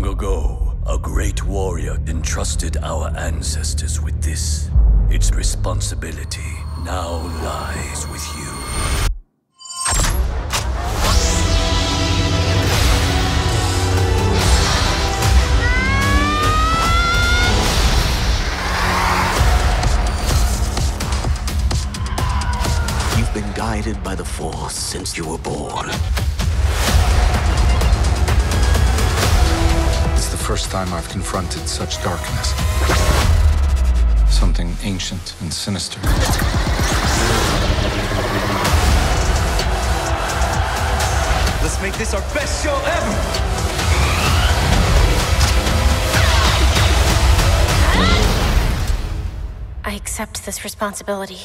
Long ago, a great warrior entrusted our ancestors with this. Its responsibility now lies with you. You've been guided by the Force since you were born. First time I've confronted such darkness. Something ancient and sinister. Let's make this our best show ever! I accept this responsibility.